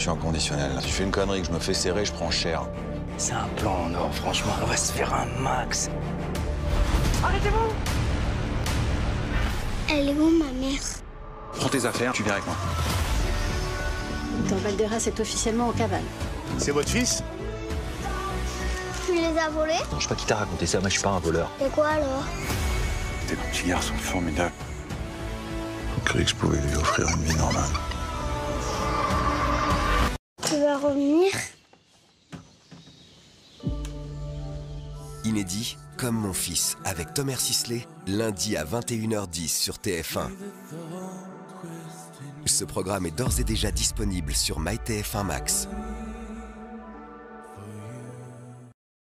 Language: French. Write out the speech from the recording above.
Je suis en conditionnel. Si je fais une connerie, que je me fais serrer, je prends cher. C'est un plan en or, franchement, on va se faire un max. Arrêtez-vous Elle est où ma mère? Prends tes affaires, tu viens avec moi. Ton Valderas est officiellement en cavale. C'est votre fils? Tu les as volés? Non, je sais pas qui t'a raconté ça, moi je suis pas un voleur. Et quoi alors? T'es un petit garçon formidable. Je croyais que je pouvais lui offrir une vie normale. Inédit, comme mon fils, avec Thomas Sisley, lundi à 21h10 sur TF1. Ce programme est d'ores et déjà disponible sur MyTF1 Max.